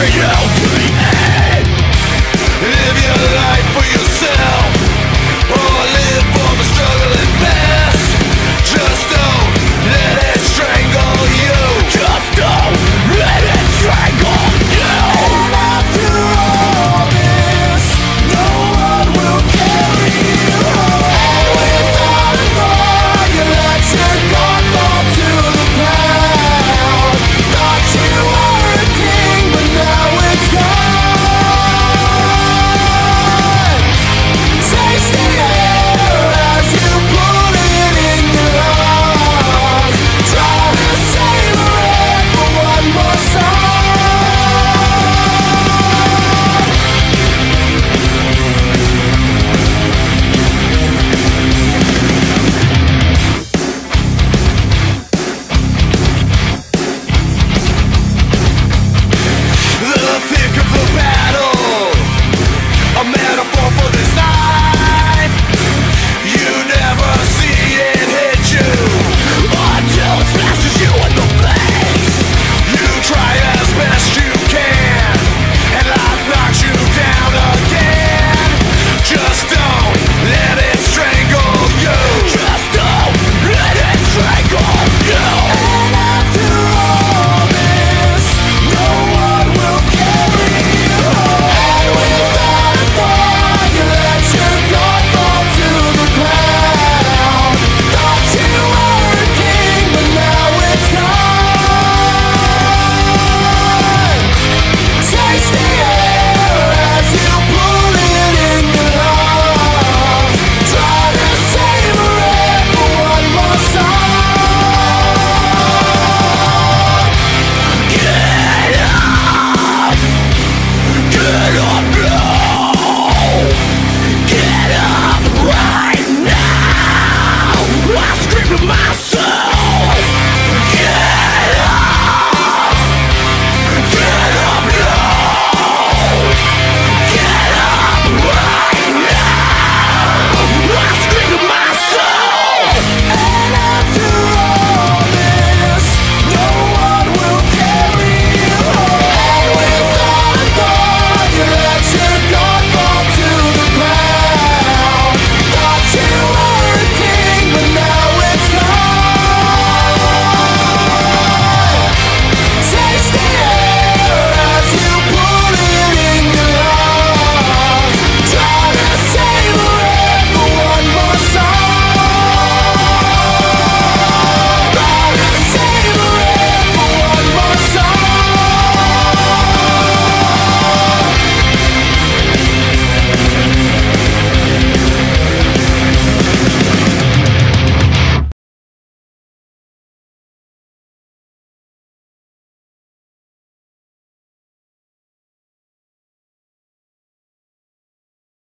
bring you the